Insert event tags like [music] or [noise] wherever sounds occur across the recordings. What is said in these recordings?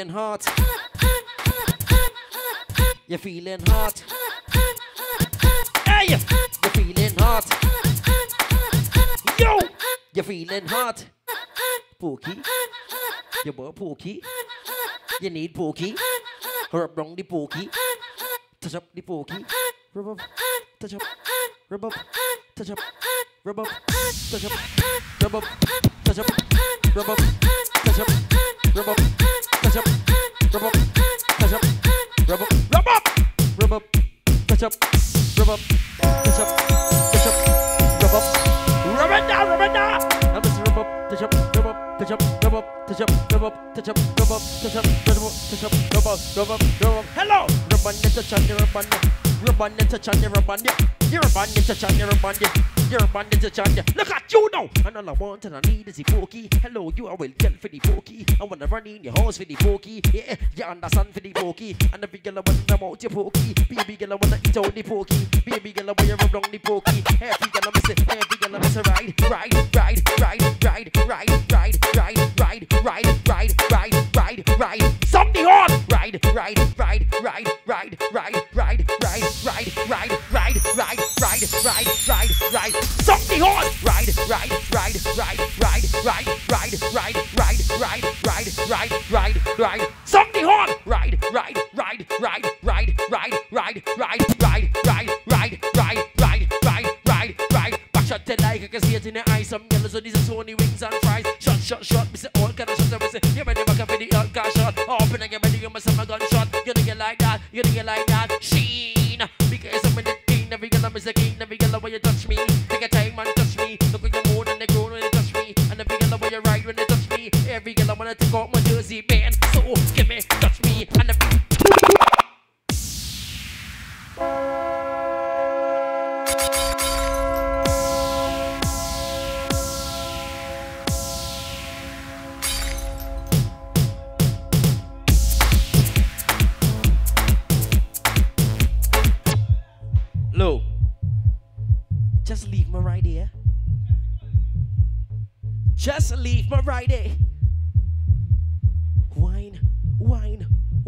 Feeling hot. You're feeling hot. Hey, you're feeling hot. Yo, you're feeling hot. Pookie, you want Pookie? You need Pookie. Rub down the Pookie. Touch up the Pookie. Rub up, touch up, rub up, touch up, rub up, touch up, rub up, touch up, rub up, touch up, rub up, touch up, rub up, touch up, rub up, rub up, rub up, touch up, rub up, touch up, touch up, rub up, rub it down, rub it down. I'm just rub up, touch up, rub up, touch up, rub up, touch up, rub up, touch up, rub up, touch up, rub up, touch up, rub up, rub up, rub up. Hello, rub on it, touch on it, rub on it. Rub on it, touch on it, rub on it. You're a bandit, touch on it, rub on it. You're a bandit, touch on it. Look at you now. And all I want and I need is the pokey. Hello, you are well get for the pokey. I wanna run in your house for the pokey. Yeah, you understand for the pokey. And big girl I wanna know your pokey. Baby girl I wanna eat all the pokey. Baby girl I wanna rub down the pokey. Happy girl I miss it. Happy girl I miss it. Ride, ride, ride, ride, ride, ride, ride, ride, ride, ride, ride, ride, ride, ride. Something on. Ride, ride, ride, ride, ride, ride, ride, ride, ride, ride, ride, ride, ride, ride, ride. Something on. Ride, ride, ride, ride, ride, ride, ride, ride, ride, ride, ride, ride, ride, ride. Something on. Ride, ride, ride, ride, ride, ride, ride, ride, ride, ride, ride, ride, ride, ride, ride, ride. Shot the like I can see it in the eyes. Some yellow, so these are Sony wings and fries. Shot, shot, shot. Me say all kind of shots. I say you ready back up for the hot car shot. Open and get ready, you must have a gunshot. You know you like that, you know you like that. Sheen, Every girl I'm a king. Every girl when you touch me, take a time and touch me. Look at your mood and they grow when you touch me. And every girl when you ride when they touch me. Every I wanna take out my jersey band.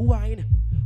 Wine,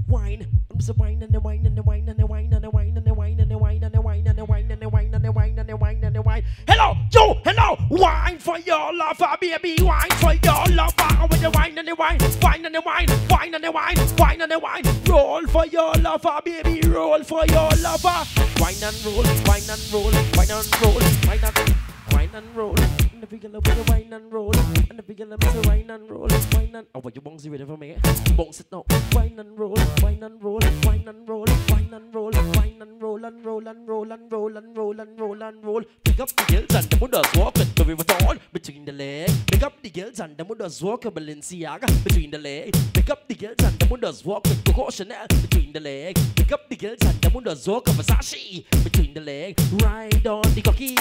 wine. I'm so wine and the wine and the wine and the wine and the wine and the wine and the wine and the wine and the wine and the wine and the wine and the wine and the wine. Hello, Joe, hello. Wine for your lover, baby. Wine for your lover. With the wine and the wine, wine and the wine, wine and the wine, wine and the wine. Roll for your lover, baby. Roll for your lover. Wine and roll, wine and roll, wine and roll, wine and wine and roll. And the bigger with the wine and roll. And the bigger with the wine and roll. Wine and oh, what you bounce ready for me? Bounce it now. Wine and roll, wine and roll, wine and roll, wine and roll, wine and roll and roll and roll and roll and roll and roll and roll. Pick up the girls and the mothers walk with the river on between the legs. Pick up the girls and the mothers walk with Balenciaga between the legs. Pick up the girls and the mothers walk with Coco Chanel between the legs. Pick up the girls and the mothers walk with Versace between the legs. Ride on the cocky.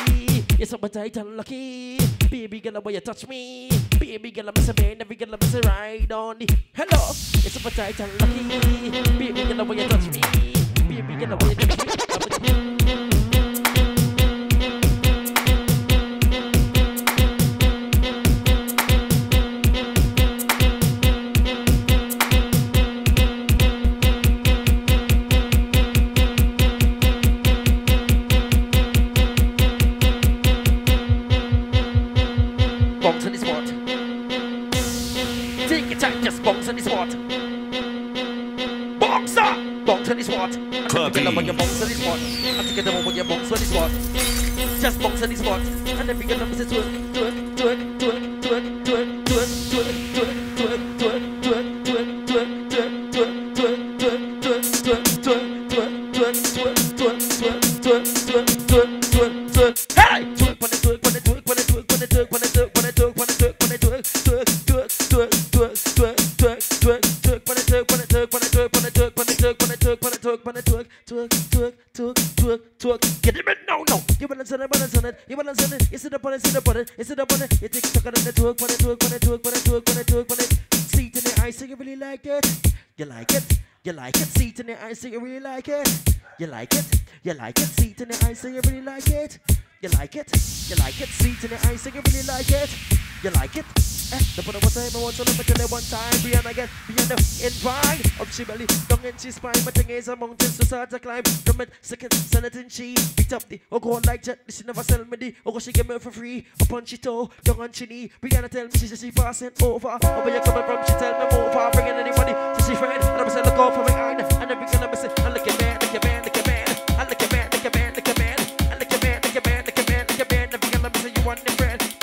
You're so tight and lucky. Baby girl, why you touch me? Baby girl, I'm man. Every girl, I'm a ride on the. Hello. You're so tight and lucky. Baby girl, why you touch me? Baby girl, why you touch me? bounce on this what? Boxer! Bounce on what? Get on your what? I think get on your what? Just bounce on what? And work. You take stock on it, twerk, when it twerk, when it twerk, when it twerk, when it twerk, when it. See it in the eyes, so you really like it. You like it, you like it. See it in the eyes, so you really like it. You like it, you like it. See it in the eyes, so you really like it. You like it, you like it. See it in the eyes, so you really like it. You like it? Eh, the one was time I want to live until I one time Brianna again, Brianna in pride Up she belly, down in she spine My thing is a mountain so start to climb. From it, second, senate and she Beat up the, oh go on like jet She never sell me the, oh go she give me for free. Up on she toe, down on she knee. Brianna tell me she she, she passing over. Oh where you coming from, she tell me over Bringing anybody, so she friend. And I'm saying look out for my eye. And every girl I'm saying, I look at man, look at man, look at man. I look at man, look at man, look at man. I look at man, look at man, look at man, look at man Every girl I'm saying you want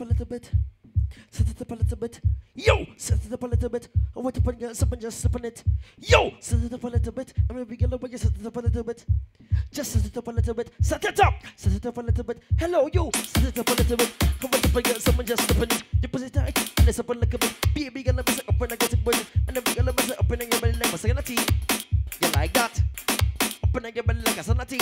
up a little bit. Set it up a little bit. Yo, set it up a little bit. I want to put your something just sip on it. Yo, set it up a little bit. I'm gonna be yellow, but you set it up a little bit. Just set it up a little bit. Set it up, set it up a little bit. Hello, you, set it up a little bit. I want to put your something just sip on it. You put it tight, and it's up a little bit. Baby, a big and mess up when I get to put it. And a big and mess up in your belly like a sanity. You like that? Up Open up your belly like a sanity.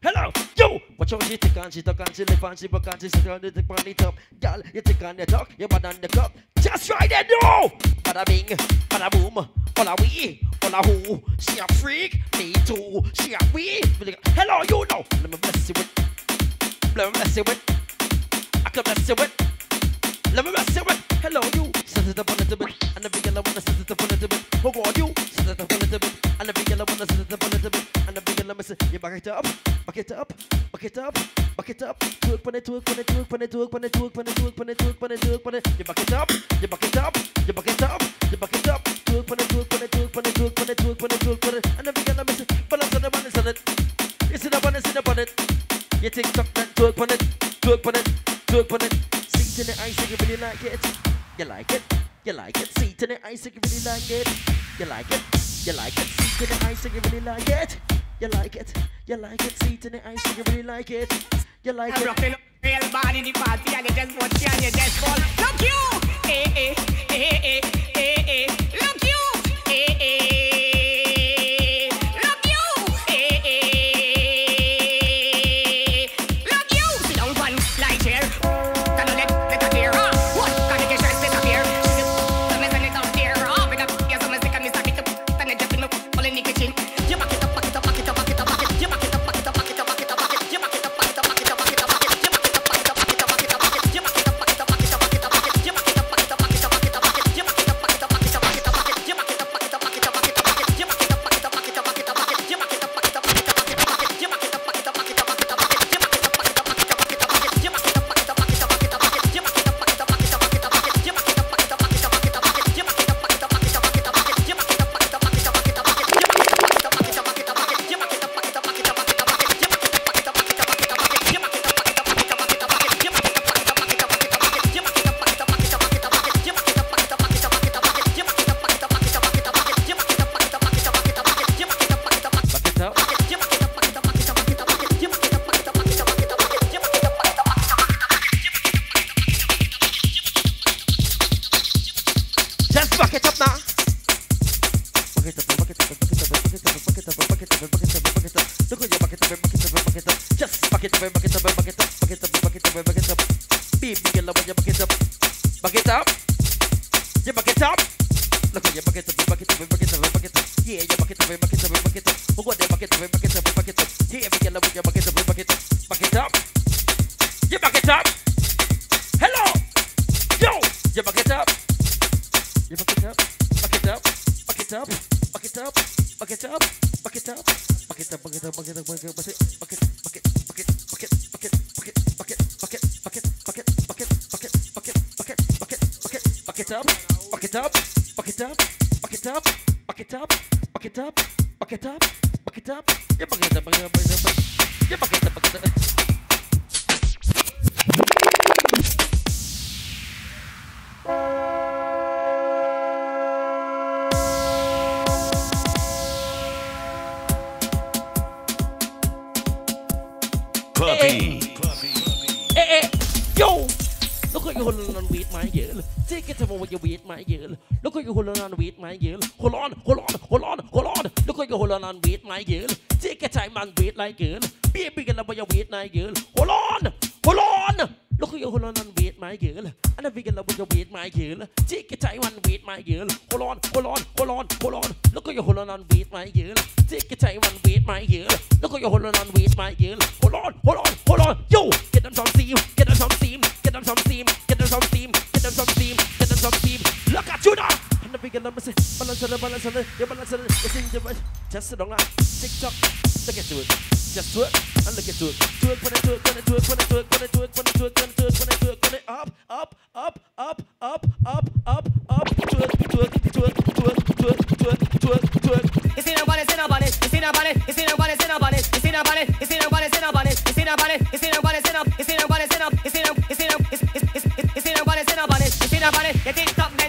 Hello, yo! Watch out, she tick and she talk and she lift on, she buck on, she sit on, you take on the top. Girl, you tick and you talk, you bad on the cup. Just right there, no! Bada bing, bada boom, hola we, hola who. She a freak, me too, she a we. Hello, you know. Let me bless you with, let me bless you with. I can bless you with, let me bless you with. Hello, you. Set it up a little bit, and every girl I wanna set it up a little bit. Oh God, you. Set it up a little bit, and the girl I wanna set it me say, you back it up, back it up, back it up, back it up. Twerk pon it, twerk pon it, twerk pon it, twerk pon it, twerk pon it, twerk pon it, twerk pon it, twerk pon it. You back it up, you back it up, you back it up, you back it up. Twerk pon it, twerk pon it, twerk pon it, twerk pon it, twerk pon it, twerk pon it. And every girl I miss it, balance on the balance on it. It's in the bucket, it's in the pon. You tick tock that twerk pon it, twerk pon it, twerk pon it. Sink to the ice you really like it. You like it, you like it. See to the ice you really like it. You like it, you like it. See to the ice you really like it. You like it, you like it, See it in the ice, you really like it. You like I'm it. Rocking real bad in the party and you just watch and you just fall. Look you! Eh, eh, eh, eh, eh, eh, eh. Look you! Eh, eh. back it up now. it up, buck it up, buck it up, buck it up, buck it up, buck it up, buck it up, buck it up, yeah, buck it up, buck it up, buck it up, yeah, buck it up, buck it up. ว่าจะวีดไมาเยอะแล้วก็อยู่หัวร้อนวีดไมาเยอะหัวร้อนหัวร้อนหัวร้อนหัวร้อนแล้วก็อยู่หัวร้อนวีดไมาเยอะเจ๊กระจายมันวีดไรเกินเบี้ยปีกันแล้ววาจะวีดไมาเยอะหัวร้อนหัวร้อนแล้วก็อยู่หัวร้อนวีดไมาเยอะอันนั้นปีกันแล้ววาจะวีดไมาเยอะเจ๊กระจายมันวีดไมาเยอะหัวร้อนหัวร้อนหัวร้อนหัวร้อนแล้วก็อยู่หัวร้อนวีดไมาเยอะเจ๊กระจายมันวีดไมาเยอะแล้วก็อยู่หัวร้อนวีดไมาเยอะหัวร้อนหัวร้อนหัวร้อนโย่ Number six, balance on it, balance on it, you balance it, it's in the just sit on that. Tick tock, look at to it. Just twerk and look at twerk. Twerk when it twerk, when it twerk, when it twerk, when it twerk, when it twerk, when it twerk, when it twerk, when it up, up, up, up, up, up, up, up, twerk, twerk, twerk, twerk, twerk, twerk, twerk, twerk. You see nobody, see nobody, you see nobody, you see nobody, see nobody, you see nobody, you see nobody, see nobody, you see nobody, you see nobody, see nobody, you see nobody, see nobody, you see nobody, you see nobody, you see nobody, see nobody, you see nobody, you tick tock then twerk on it, work on it, work on it, work on it, work on it, work on it, work on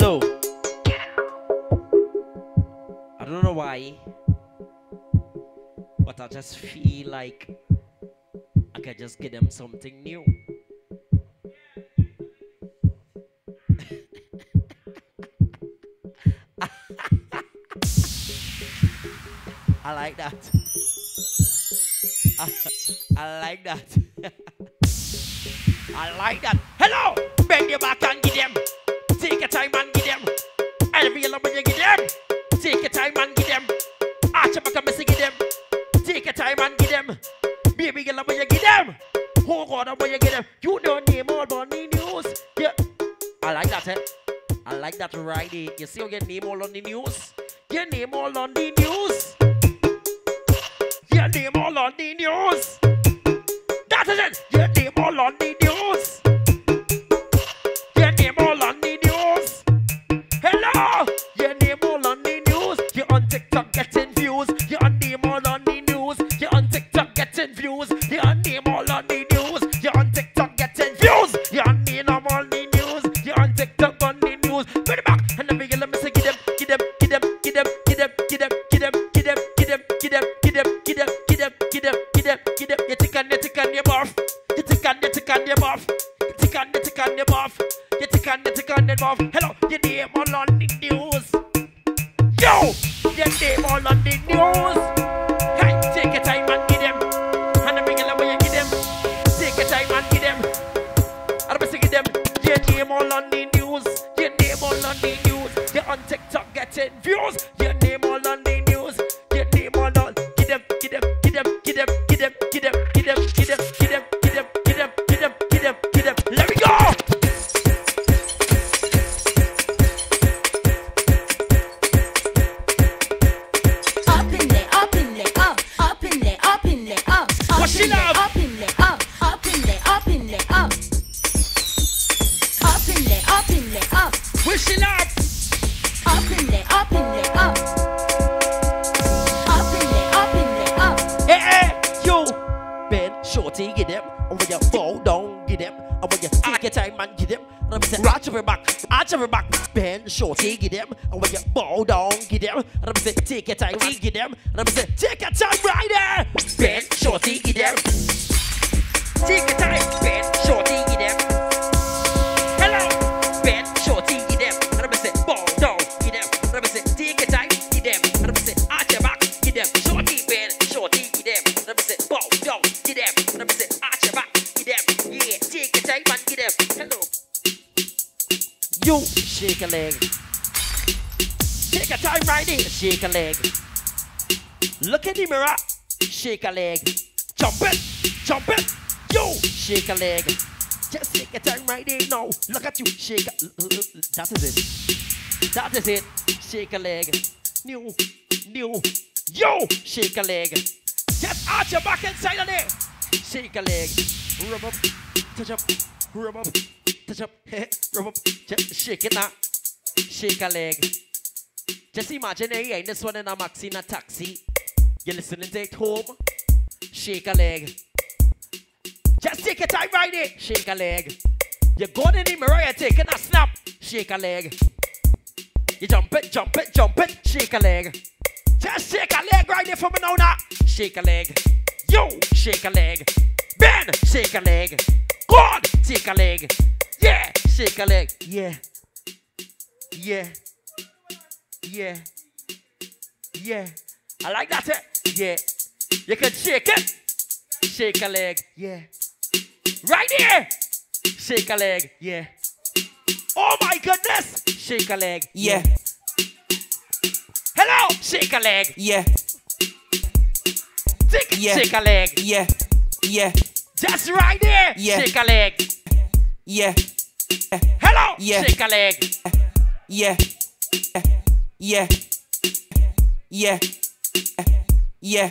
Low. I don't know why, but I just feel like I could just give them something new. [laughs] I like that. I, [laughs] I like that. [laughs] I like that. Hello! Bend your back and give them. Take your time and give them. Elevate up when you give them. Take your time and give them. Arch your back and give them. Take your time and give them. Baby girl up when you give them. Oh God, up when you give them. You don't name all bunny news. Yeah. I like that, eh? I like that right. You see you name all on the news? You name all on the news. You name all on the news. That is it. You name all on the news. Buff. You tick on, you tick on your buff. You tick on, you tick on your buff. You tick on, you tick on your buff. Hello, your name on up, up Wash it up. in there, up, up in there, up in there, up, up in there, up in there, up, Wishing up. up in there, up in there, up, up in there, up in there, up. Eh, hey, hey, yo, Ben, shorty, get them. Over your fall down, get them. Over your take your ah. time and get them. Let me say, arch your back, arch your back. Ben, shorty, get them. Over your fall down, get them. Let me say, take your time get them. Let me say, take your time right there shorty i dem. Take your time, bad shorty i dem. Hello, bad shorty i dem. say ball down i dem. say take your time i dem. Represent arch your back i dem. Shorty bad shorty i dem. say ball down i dem. Represent arch your back i dem. Yeah, take your time man, i dem. Hello. You shake a leg. Take your time right here, shake a leg. Look in the mirror, shake a leg. Jump it. Jump it. You shake a leg. Just take a time right there now. Look at you. Shake. That is it. That is it. Shake a leg. New. New. Yo. Shake a leg. Just arch your back inside of there. Shake a leg. Rub up. Touch up. Rub up. Touch up. [laughs] Rub up. Just shake it now. Shake a leg. Just imagine in this one in a maxi in a taxi. You're listening to it home. Shake a leg. Just take your time right there. Shake a leg. You're going in the mirror, you're taking a snap. Shake a leg. You jump it, jump it, jump it. Shake a leg. Just shake a leg right there for me now. now. Shake a leg. Yo, shake a leg. Ben, shake a leg. God, take a leg. Yeah, shake a leg. Yeah. Yeah. Yeah. Yeah. I like that. Eh? Yeah. You can shake it. Shake a leg. Yeah. Right here. Shake a leg. Yeah. Oh my goodness. Shake a leg. Yeah, Hello. Shake a leg. yeah, Take, Yeah. Shake a leg. yeah, yeah, Just right there. Yeah. Shake a leg. yeah, Hello. Yeah. Shake a leg. yeah, yeah, yeah, yeah, yeah,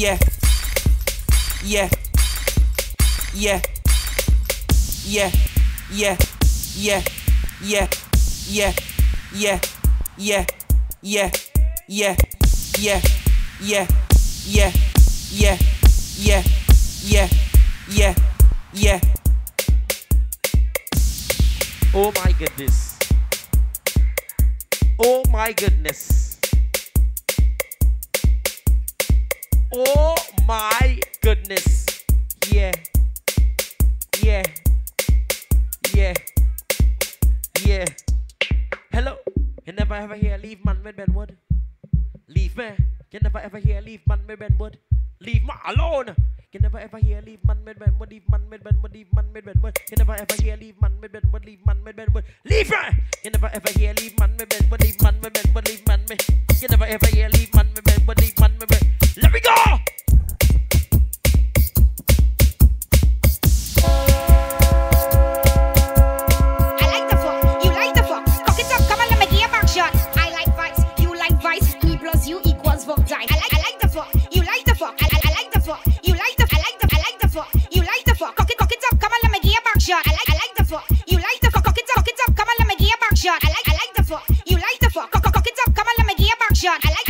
yeah, yeah, yeah, yeah, yeah, yeah, yeah, yeah, yeah, yeah, yeah, yeah, yeah, yeah, yeah, yeah, yeah, yeah, yeah, yeah. Oh my goodness. Oh my goodness. Oh my goodness. Yeah. Yeah. Yeah. Yeah. Hello. You never ever hear leave man with Benwood? Leave me. You never ever hear leave man with Benwood? Leave me alone. Can never ever hear leave man mid bed, what leave man mid bed, what leave man mid bed, what can never ever hear leave man mid bed, what leave man mid bed, what leave right. Can never ever hear leave man mid bed, what leave man mid bed, what leave man mid. Can never ever hear leave man mid bed, what leave man mid bed. Let me go. action. I like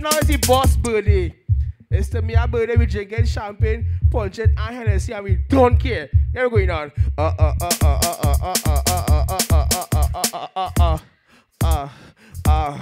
Now is the boss birthday. It's the Mia birthday. We drinking champagne, punching and Hennessy, and we don't care. Here we going on. Uh uh uh uh uh uh uh uh uh uh uh uh uh uh uh uh uh